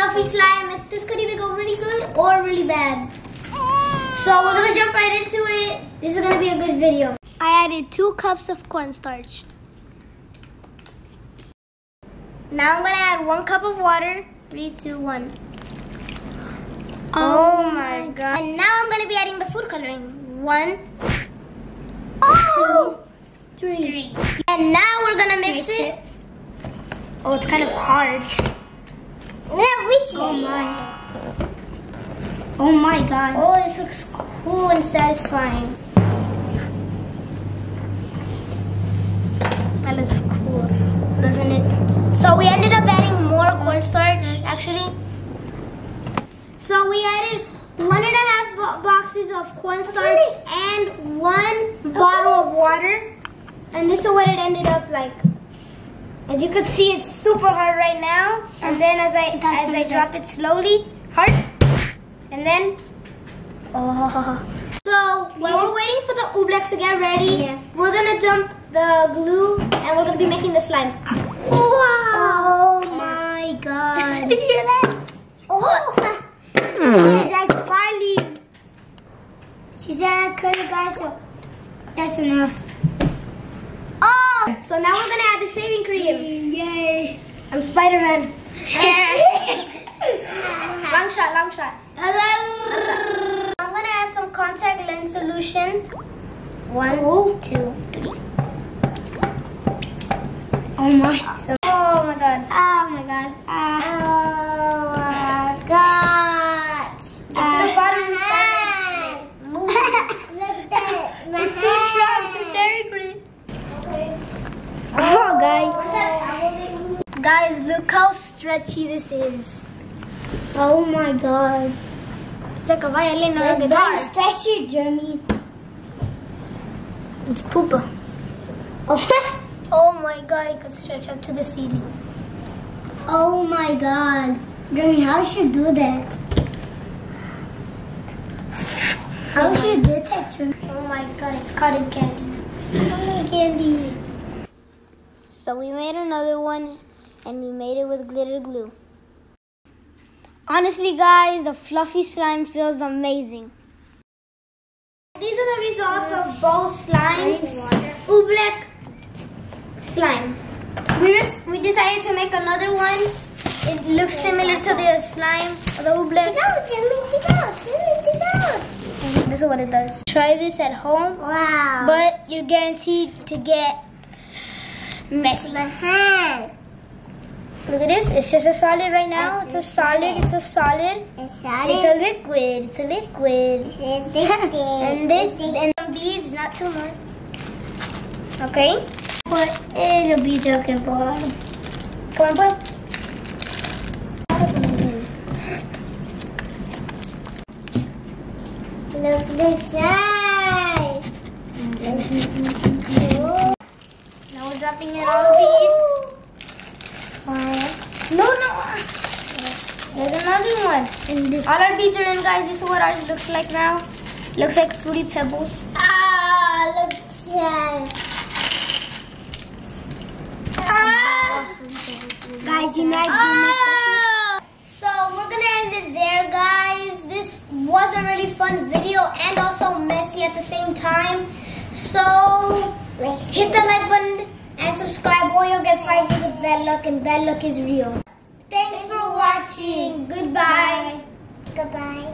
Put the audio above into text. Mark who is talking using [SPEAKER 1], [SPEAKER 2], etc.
[SPEAKER 1] fluffy slime. It- This could either go really good or really bad. So we're gonna jump right into it. This is gonna be a good video. I added two cups of cornstarch. Now I'm gonna add one cup of water. Three, two, one. Oh, oh my god. And now I'm gonna be adding the food coloring. One, two, oh! three. And now we're gonna mix,
[SPEAKER 2] Mix
[SPEAKER 1] it.
[SPEAKER 2] it. Oh, it's kind of hard.
[SPEAKER 1] Oh
[SPEAKER 2] my. Oh my god.
[SPEAKER 1] Oh, this looks cool and satisfying. That looks cool, doesn't it? So we ended up adding more cornstarch, actually. So we added one and a half bo- boxes of cornstarch and one bottle of water. And this is what it ended up like. As you can see, it's super hard right now. And then as I as I drop it slowly, hard. And then, oh. So while we're waiting for the oobleck to get ready,
[SPEAKER 2] Yeah.
[SPEAKER 1] we're gonna dump the glue and we're gonna be making the slime.
[SPEAKER 2] Oh my god.
[SPEAKER 1] Did you hear that?
[SPEAKER 2] Oh. She's like falling. She's like curly guys. So that's enough.
[SPEAKER 1] Oh! So now we're gonna add the shaving cream.
[SPEAKER 2] Yay.
[SPEAKER 1] I'm Spider-Man. long shot, long shot. Long shot. I'm gonna add some contact lens solution. One, two, three.
[SPEAKER 2] Oh my.
[SPEAKER 1] So, oh my god.
[SPEAKER 2] Oh my god. Ah.
[SPEAKER 1] Oh my god. Get to the bottom and start it. Move. Look that.
[SPEAKER 2] It's too sharp to Dairy Queen.
[SPEAKER 1] Okay.
[SPEAKER 2] Oh, guys.
[SPEAKER 1] Look how stretchy this is.
[SPEAKER 2] Oh my god.
[SPEAKER 1] It's like a violin or a
[SPEAKER 2] It's
[SPEAKER 1] guitar.
[SPEAKER 2] very stretchy, Jeremy.
[SPEAKER 1] It's poopa.
[SPEAKER 2] Oh.
[SPEAKER 1] Oh my god, it could stretch up to the ceiling.
[SPEAKER 2] oh my god. Jeremy, how should you do that? How should you do that, Jeremy?
[SPEAKER 1] Oh my god, it's cotton candy.
[SPEAKER 2] Cotton candy.
[SPEAKER 1] So we made another one and we made it with glitter glue. Honestly, guys, the fluffy slime feels amazing. These are the results of both slimes. Oobleck slime. We just we decided to make another one. It looks similar to the slime of the oobleck. This is what it does. Try this at home,
[SPEAKER 2] Wow.
[SPEAKER 1] but you're guaranteed to get messy.
[SPEAKER 2] my hand.
[SPEAKER 1] Look at this. It's just a solid right now. It's a solid. It's a solid.
[SPEAKER 2] It's
[SPEAKER 1] It's a liquid. It's a liquid.
[SPEAKER 2] It's.
[SPEAKER 1] And this and some beads, not too much. Okay.
[SPEAKER 2] But it'll be joking bottom.
[SPEAKER 1] Come on, put.
[SPEAKER 2] Look this side.
[SPEAKER 1] Now we're dropping in all the beads. No, no. There's another one.
[SPEAKER 2] And this.
[SPEAKER 1] All our beads are in, guys. This is what ours looks like now. Looks like fruity pebbles.
[SPEAKER 2] Ah, look that.
[SPEAKER 1] Ah!
[SPEAKER 2] Guys, you know.
[SPEAKER 1] Ah! So we're gonna end it there, guys. This was a really fun video and also messy at the same time. So hit the like button and subscribe, or you'll get five years of bad luck, and bad luck is real watching. Goodbye. Goodbye.